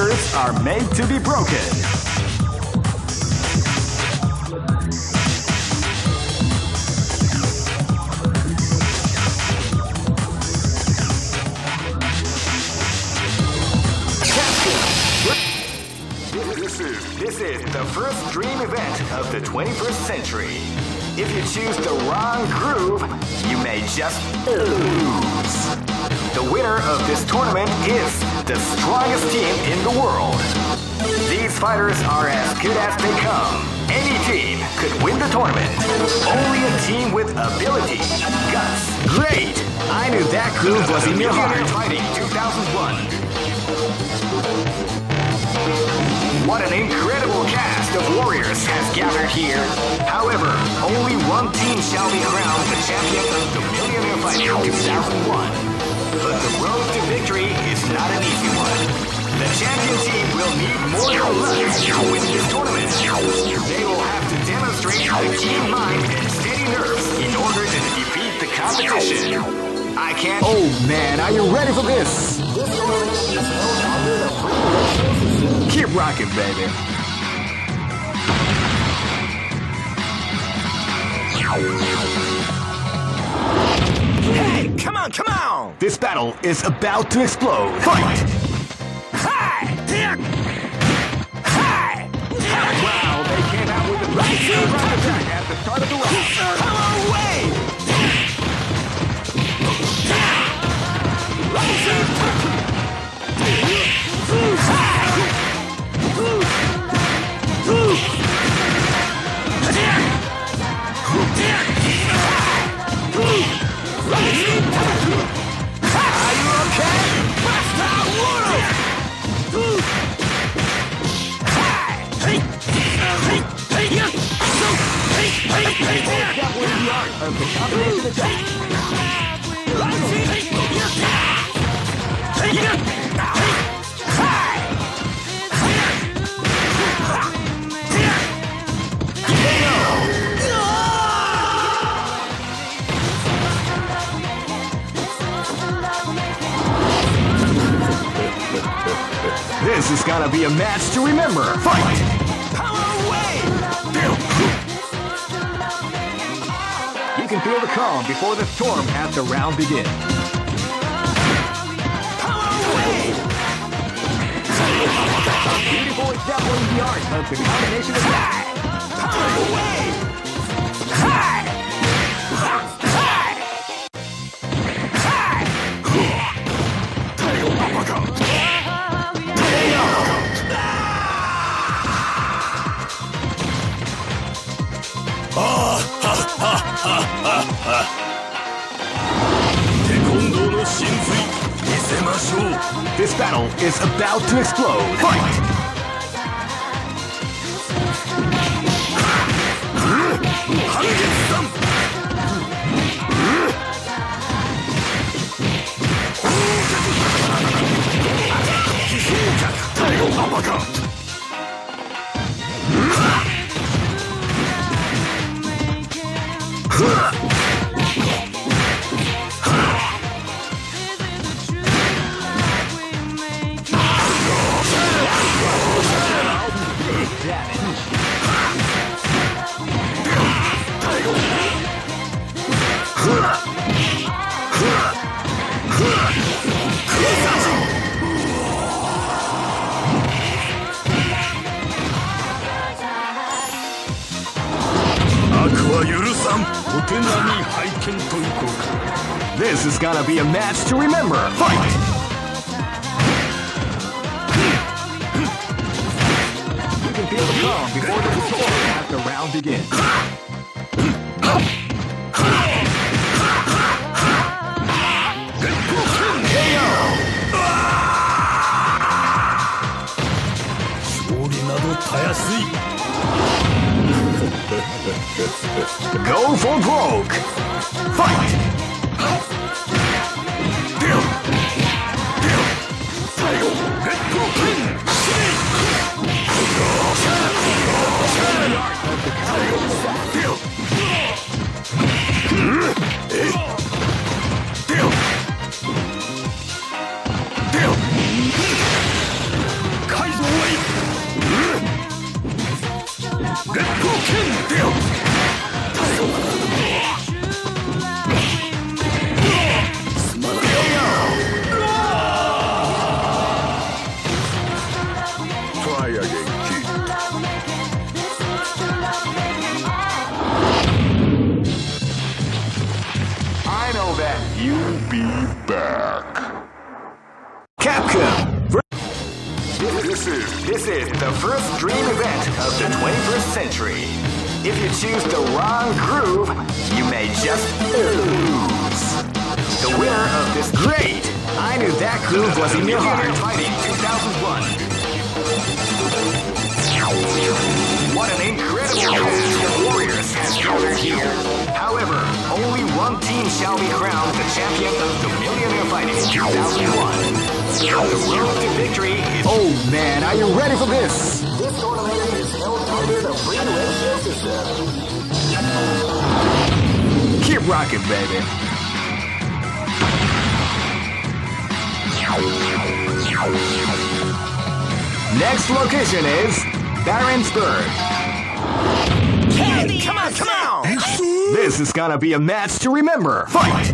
records are made to be broken. This is, this is the first dream event of the 21st century. If you choose the wrong groove, you may just lose. The winner of this tournament is the strongest team in the world. These fighters are as good as they come. Any team could win the tournament. Only a team with ability, guts. Great! I knew that groove was in your heart. Fighting 2001. What an incredible cast of warriors has gathered here. However, only one team shall be crowned the champion of the Millionaire Fighting 2001. But the road to victory is not an easy one. The champion team will need more than luck to win this tournament. They will have to demonstrate a keen mind and steady nerves in order to defeat the competition. I can't. Oh man, are you ready for this? Keep rocking, baby. On, come on! This battle is about to explode. Fight! Hi! Hi! Wow, they came out with a right attack at the start of the round. This is gonna be a match to remember. Fight! Power away! You can feel the calm before the storm as the round begins. Power away! Beautiful example in the art of the combination attack. Is about to explode. Be a match to remember. Fight! You can feel the calm before the round begins. Go for broke! Fight! Choose the wrong groove, you may just lose. The winner of this great. I knew that groove was in your heart. Fighting 2001. What an incredible of warriors has gathered here. However, only one team shall be crowned the champion of the Millionaire Fighting 2001. The road to victory is... Oh man, are you ready for this? This tournament Keep rocking, baby. Next location is Barentsburg. Hey, come on, come on! This is gonna be a match to remember. Fight!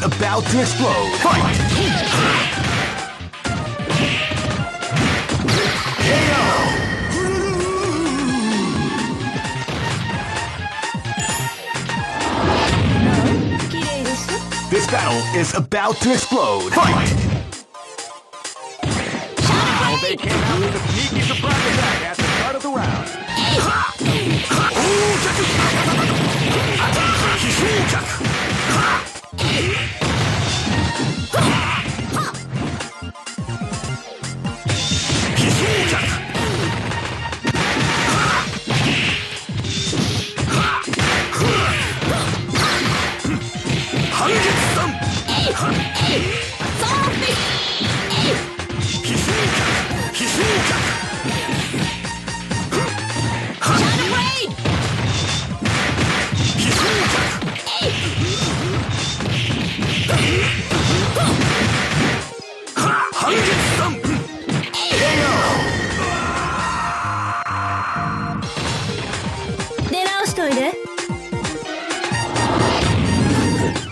Is about to explode. Fight! This battle is about to explode. Fight! They came out with a sneaky surprise attack at the start of the round.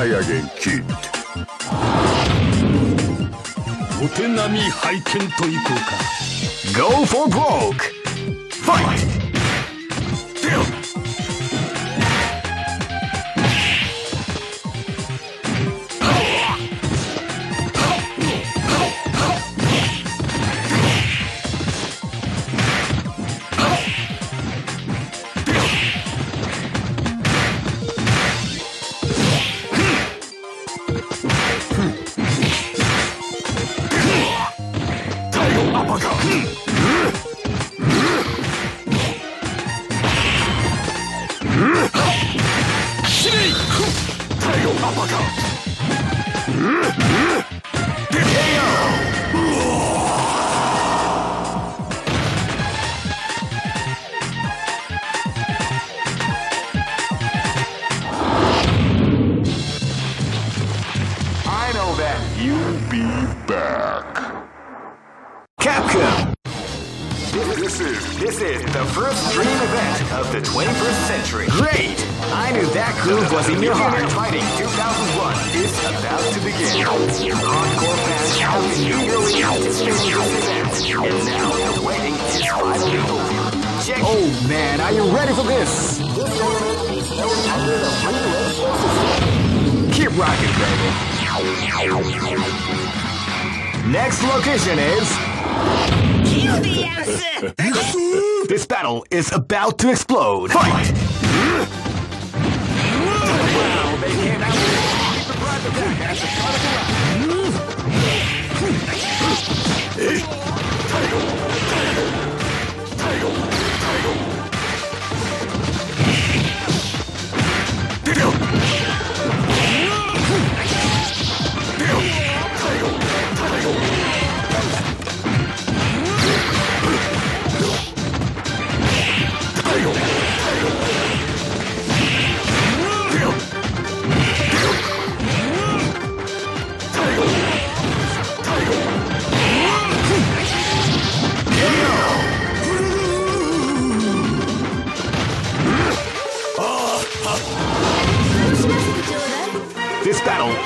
キッドお手並み拝見といこうか Go for broke! Fight! Oh man, are you ready for this? Keep rocking, baby. Next location is. This battle is about to explode. Fight! This battle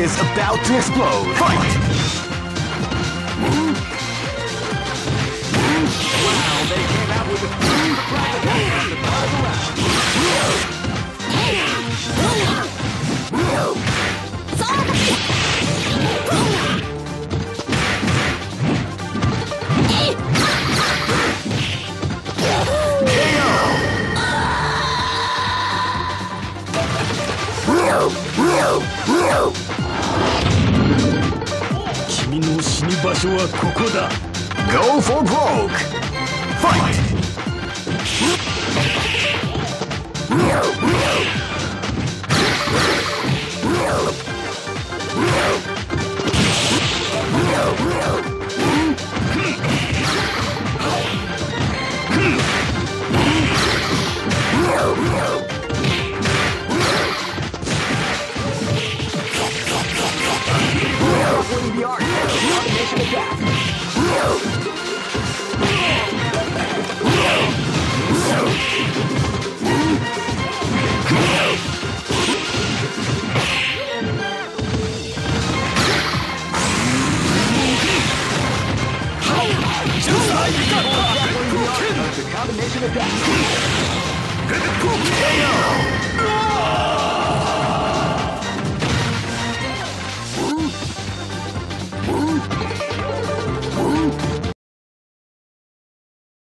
is about to explode. Fight!「君ここだ」